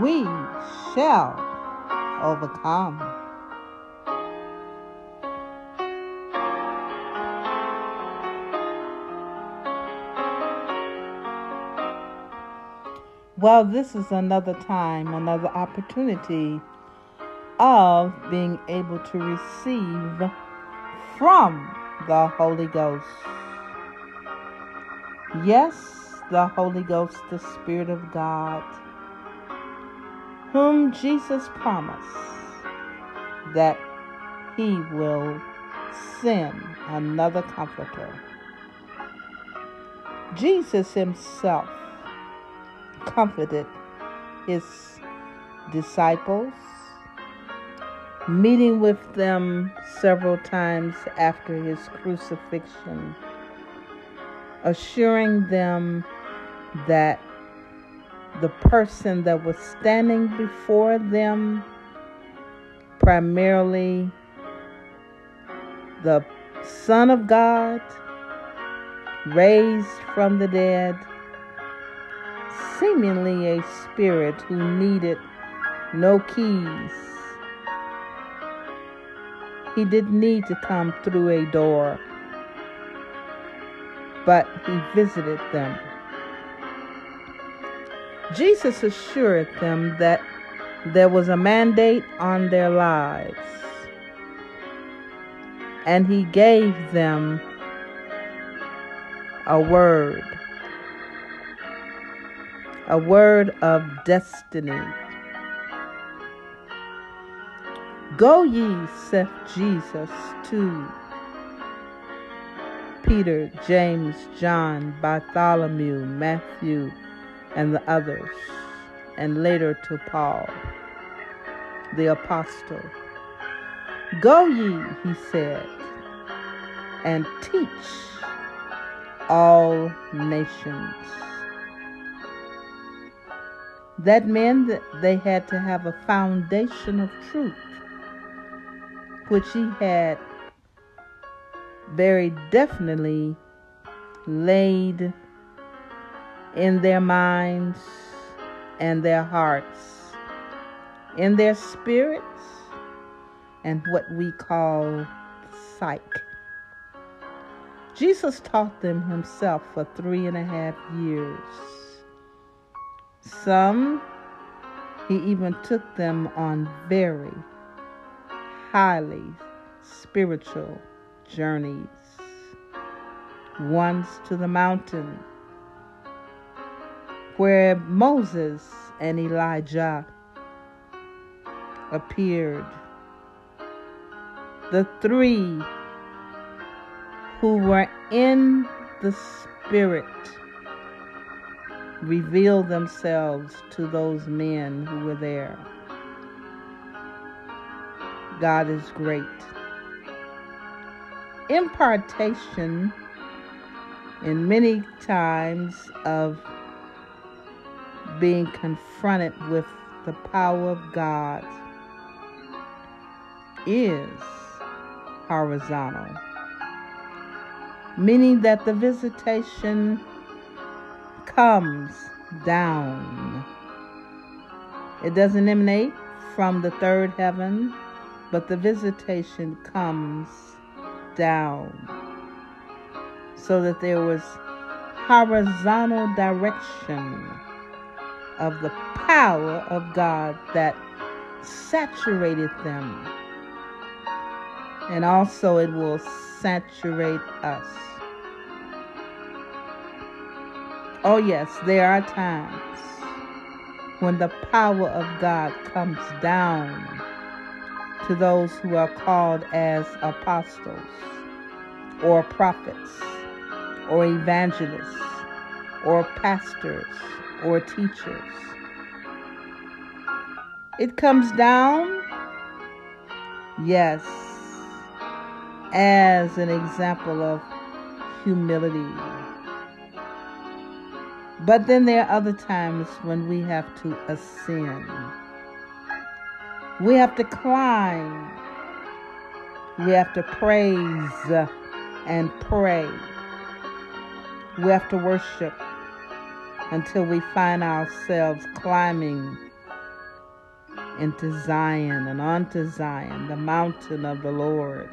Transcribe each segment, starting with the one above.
we shall overcome. Well, this is another time, another opportunity of being able to receive from the Holy Ghost. Yes, the Holy Ghost, the Spirit of God, whom Jesus promised that he will send another comforter. Jesus himself comforted his disciples, meeting with them several times after his crucifixion, assuring them that the person that was standing before them, primarily the Son of God, raised from the dead, seemingly a spirit who needed no keys. He didn't need to come through a door, but he visited them. Jesus assured them that there was a mandate on their lives, and he gave them a word a word of destiny. Go ye, saith Jesus to Peter, James, John, Bartholomew, Matthew, and the others, and later to Paul, the apostle. Go ye, he said, and teach all nations. That meant that they had to have a foundation of truth, which he had very definitely laid in their minds and their hearts, in their spirits, and what we call psyche. Jesus taught them himself for three and a half years. Some, he even took them on very highly spiritual journeys. Once to the mountain where Moses and Elijah appeared. The three who were in the Spirit revealed themselves to those men who were there. God is great. Impartation, in many times of being confronted with the power of God, is horizontal, meaning that the visitation comes down. It doesn't emanate from the third heaven, but the visitation comes down. So that there was horizontal direction of the power of God that saturated them. And also, it will saturate us. Oh, yes, there are times when the power of God comes down to those who are called as apostles or prophets or evangelists or pastors or teachers. It comes down, yes, as an example of humility but then there are other times when we have to ascend. We have to climb. We have to praise and pray. We have to worship until we find ourselves climbing into Zion and onto Zion, the mountain of the Lord.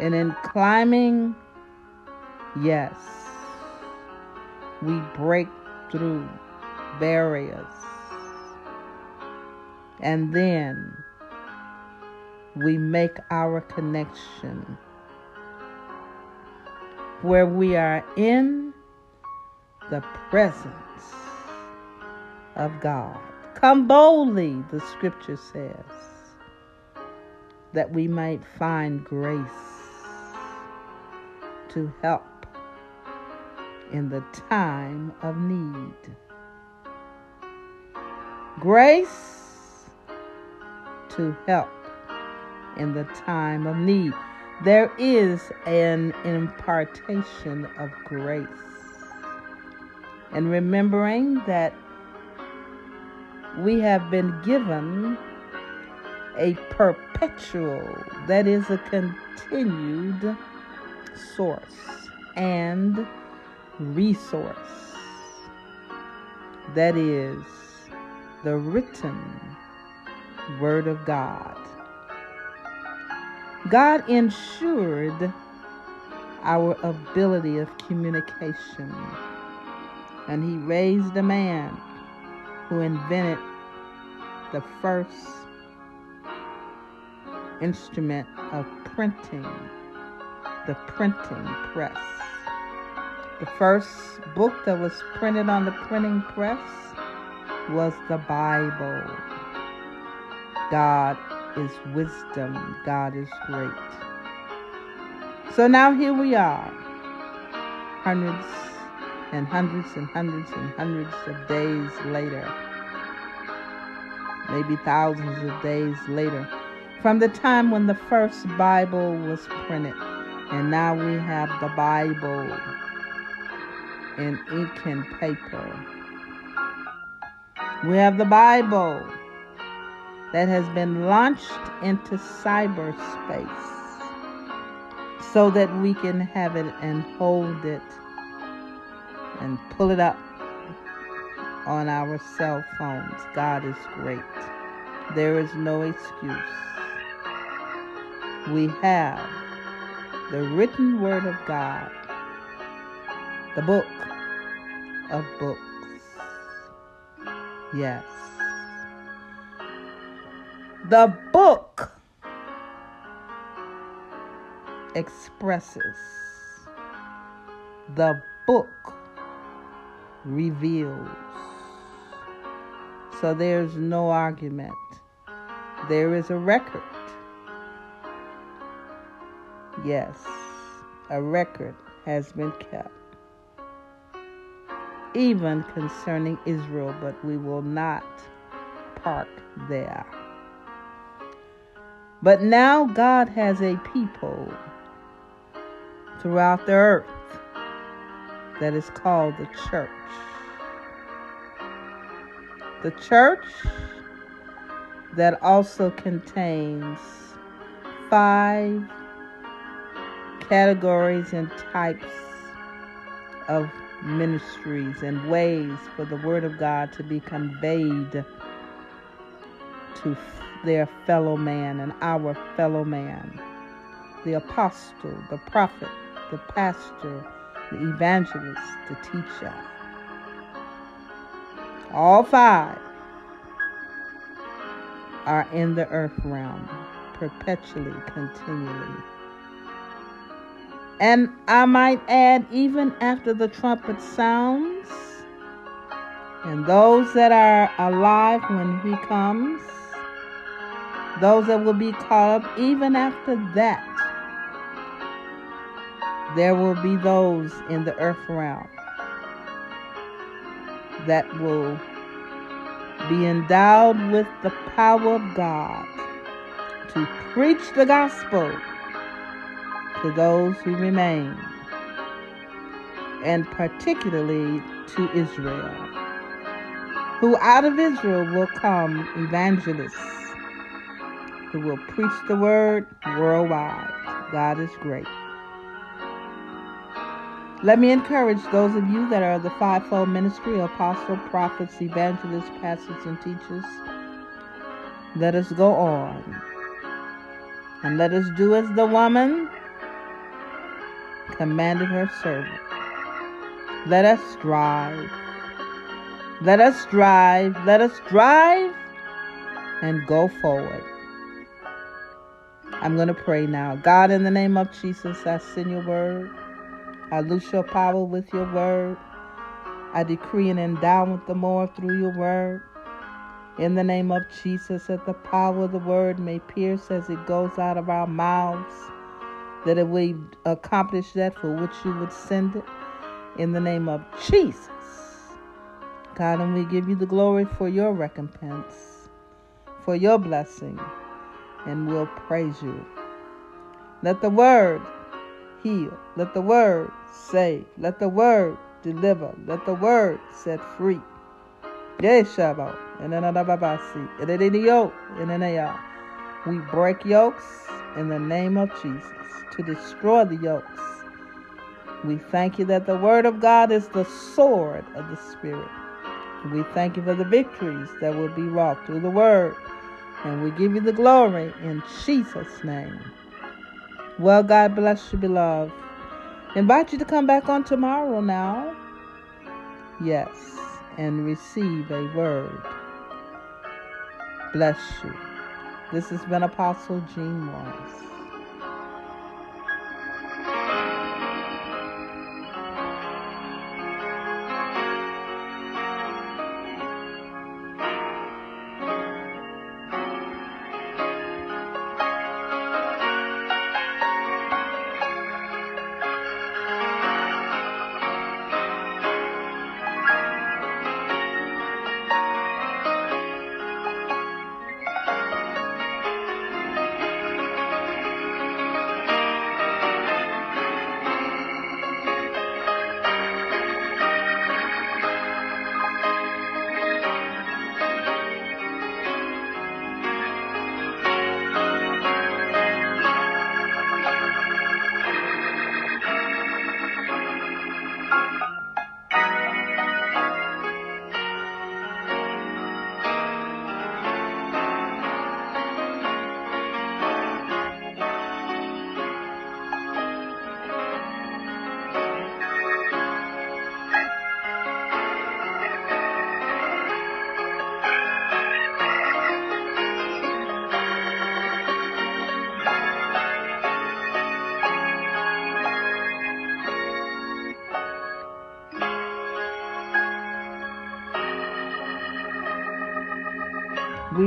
And in climbing, yes, we break through barriers. And then we make our connection where we are in the presence of God. Come boldly, the scripture says, that we might find grace to help in the time of need. Grace to help in the time of need. There is an impartation of grace. And remembering that we have been given a perpetual, that is, a continued source and resource. That is the written Word of God. God ensured our ability of communication, and He raised a man who invented the first instrument of printing, the printing press. The first book that was printed on the printing press was the Bible. God is wisdom. God is great. So now here we are, hundreds and hundreds and hundreds and hundreds of days later, maybe thousands of days later, from the time when the first Bible was printed. And now we have the Bible in ink and paper. We have the Bible that has been launched into cyberspace so that we can have it and hold it and pull it up on our cell phones. God is great. There is no excuse. We have the written word of God, the book of books. Yes. The book expresses. The book reveals. So there's no argument. There is a record. Yes, a record has been kept. Even concerning Israel, but we will not park there. But now God has a people throughout the earth that is called the church. The church that also contains five categories and types of ministries and ways for the Word of God to be conveyed to their fellow man and our fellow man. The apostle, the prophet, the pastor, the evangelist, the teacher. All five are in the earth realm perpetually, continually. And I might add, even after the trumpet sounds, and those that are alive when he comes, those that will be caught up even after that. There will be those in the earth realm that will be endowed with the power of God to preach the gospel to those who remain, and particularly to Israel, who out of Israel will come evangelists who will preach the word worldwide. God is great. Let me encourage those of you that are the fivefold ministry apostle, prophets, evangelists, pastors, and teachers Let us go on. And let us do as the woman commanded her servant. Let us strive. Let us strive. Let us drive and go forward. I'm going to pray now. God, in the name of Jesus, I send your word. I loose your power with your word. I decree an endowment the more through your word. In the name of Jesus, that the power of the word may pierce as it goes out of our mouths, that it will accomplish that for which you would send it. In the name of Jesus. God, and we give you the glory for your recompense, for your blessing, and we'll praise you. Let the word heal. Let the word save. Let the word deliver. Let the word set free. We break yokes in the name of Jesus to destroy the yokes. We thank you that the word of God is the sword of the Spirit. We thank you for the victories that will be wrought through the word. And we give you the glory in Jesus' name. Well, God bless you, beloved. Invite you to come back on tomorrow now. Yes, and receive a word. Bless you. This has been Apostle Jean Morris.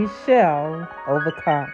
Shall overcome.